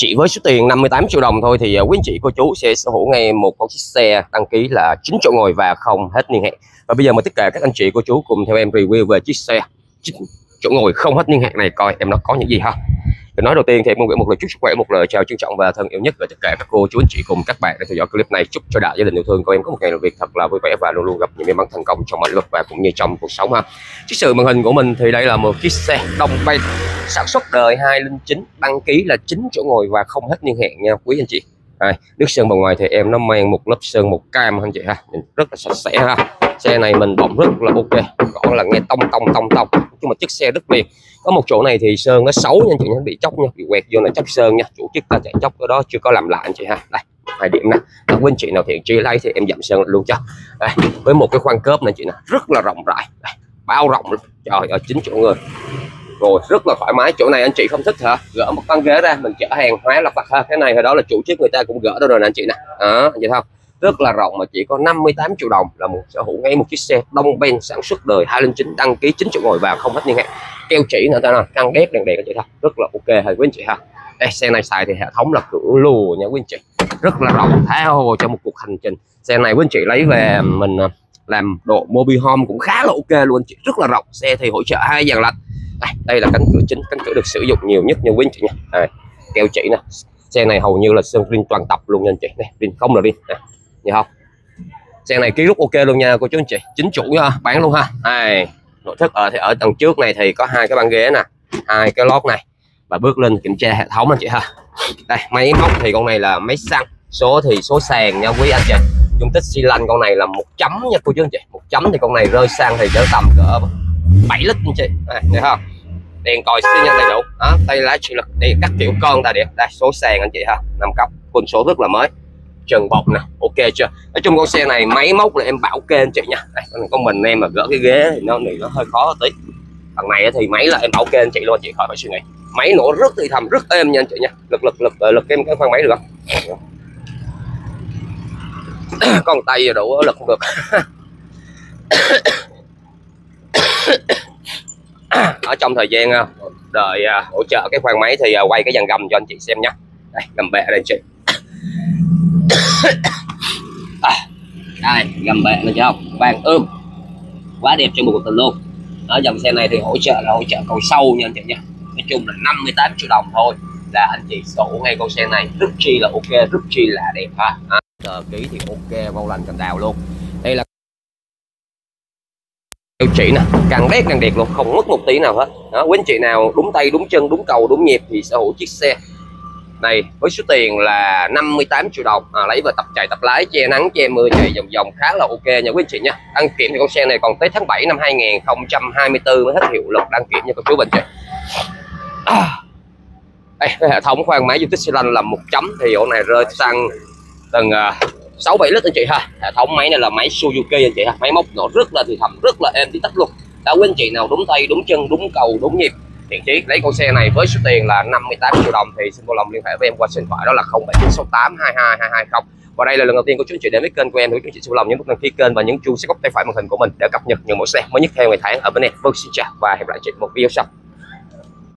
chỉ với số tiền 58 triệu đồng thôi thì à, quý anh chị, cô chú sẽ sở hữu ngay một con chiếc xe đăng ký là 9 chỗ ngồi và không hết niên hạn. Và bây giờ mời tất cả các anh chị, cô chú cùng theo em review về chiếc xe 9 chỗ ngồi không hết niên hạn này, coi em nó có những gì ha. Để nói đầu tiên thì em muốn gửi một lời chúc sức khỏe, một lời chào trân trọng và thân yêu nhất gửi tất cả các cô chú, anh chị cùng các bạn đã theo dõi clip này. Chúc cho đại gia đình yêu thương của em có một ngày làm việc thật là vui vẻ và luôn luôn gặp những may mắn thành công trong mọi lĩnh vực và cũng như trong cuộc sống ha. Chiếc sự màn hình của mình thì đây là một chiếc xe đông bay sản xuất đời 209 đăng ký là 9 chỗ ngồi và không hết niên hạn nha quý anh chị. Đây, nước sơn bên ngoài thì em nó mang một lớp sơn một cam anh chị ha? Nhìn rất là sạch sẽ ha. Xe này mình bọng rất là ok. Gọi là nghe tông tông tông tông. Nhưng mà chiếc xe rất liền có một chỗ này thì sơn nó xấu nha anh chị nó bị chóc nha bị quẹt vô là chóc sơn nha. Chủ chức ta chạy chóc cái đó chưa có làm lại anh chị ha. Đây hai điểm nè. Các anh chị nào thiện chi lấy thì em giảm sơn luôn cho. Đây, với một cái khoang cớp này chị nè rất là rộng rãi. Đây, bao rộng luôn. Trời ơi chín chỗ người rồi, rất là thoải mái. Chỗ này anh chị không thích hả? Gỡ một băng ghế ra, mình chở hàng hóa là vặt ha. Cái này hồi đó là chủ chiếc người ta cũng gỡ đâu rồi nè anh chị nè. Đó, vậy không rất là rộng mà chỉ có 58 triệu đồng là một sở hữu ngay một chiếc xe đông ben sản xuất đời 209 đăng ký 9 chỗ ngồi vào không hết niên hạn. Keo chỉ nữa, ta nè căng đét, đèn đèn anh chị ha rất là ok hay quý anh chị ha. Đây xe này xài thì hệ thống là cửa lùa nha, quý anh chị. Rất là rộng, tha hồ cho một cuộc hành trình. Xe này quý anh chị lấy về mình à, làm độ mobile home cũng khá là ok luôn, anh chị. Rất là rộng, xe thì hỗ trợ hai dàn lạnh đây, đây là cánh cửa chính. Cánh cửa được sử dụng nhiều nhất nha quý anh chị nha. À, keo chỉ nè. Xe này hầu như là sơn rin toàn tập luôn nha anh chị. Này rin không là rin nè nhìn không? Xe này ký lúc ok luôn nha cô chú anh chị. Chính chủ ha bán luôn ha. Này nội thất ở thì ở tầng trước này thì có hai cái băng ghế nè hai cái lót này. Và bước lên kiểm tra hệ thống anh chị ha. Đây máy móc thì con này là máy xăng. Số thì số sàn nha quý anh chị. Dung tích xi lanh con này là một chấm nha cô chú anh chị. Một chấm thì con này rơi sang thì cỡ tầm cỡ 7 lít anh chị. Này, thấy không? Đèn còi siêu nhân đầy đủ. Đó, tay lái chịu lực. Để các kiểu con ta điện đây số sàn anh chị ha. Năm cấp. Quân số rất là mới. Trần bọc nè. Ok chưa? Nói chung con xe này máy móc là em bảo kê anh chị nha. Đây, con mình em mà gỡ cái ghế thì nó thì nó hơi khó tí. Thằng này thì máy là em bảo kê anh chị luôn. Chị khỏi phải suy nghĩ. Máy nổ rất thì thầm rất êm nha anh chị nha. Lực lực lực lực em cái khoang máy được không? Con tay đủ lực không được. ở trong thời gian à, đợi à, hỗ trợ cái khoang máy thì à, quay cái dàn gầm cho anh chị xem nhé đây gầm bẹ đây anh chị. À, đây gầm bẹ này chưa? Không vàng ươm quá đẹp cho một cuộc tình luôn. Ở dòng xe này thì hỗ trợ là hỗ trợ cầu sâu nha anh chị nha nói chung là 58 triệu đồng thôi là anh chị sở ngay con xe này. Rất chi là ok rất chi là đẹp ha. À. ký thì ok vô lành cầm đào luôn. Đây là keo chị nè càng đét càng đẹp luôn không mất một tí nào hết. Đó quý anh chị nào đúng tay đúng chân đúng cầu đúng nhịp thì sở hữu chiếc xe. Này với số tiền là 58 triệu đồng. À, lấy về tập chạy tập lái che nắng che mưa chạy vòng vòng khá là ok nha quý anh chị nha. Đăng kiểm thì con xe này còn tới tháng 7 năm 2024 mới hết hiệu lực đăng kiểm nha cô chú bình chị. À. đây hệ thống khoang máy dung tích xi lanh là một chấm thì ổ này rơi sang tầng à, sáu bảy lít anh chị ha. Hệ thống máy này là máy Suzuki anh chị ha. Máy móc nó rất là thì thầm, rất là êm tí tách luôn. Đã quý anh chị nào đúng tay, đúng chân, đúng cầu, đúng nhịp, thiện chí, lấy con xe này với số tiền là 58 triệu đồng thì xin vui lòng liên hệ với em qua số điện thoại đó là 0768 22 220 và đây là lần đầu tiên của chú anh chị đến với kênh của em thì chúng chị xin vui lòng nhấn nút đăng ký kênh và nhấn chuông sẽ góc tay phải màn hình của mình để cập nhật những mẫu xe mới nhất theo ngày tháng ở bên em. Vâng xin chào và hẹn lại chị một video sau.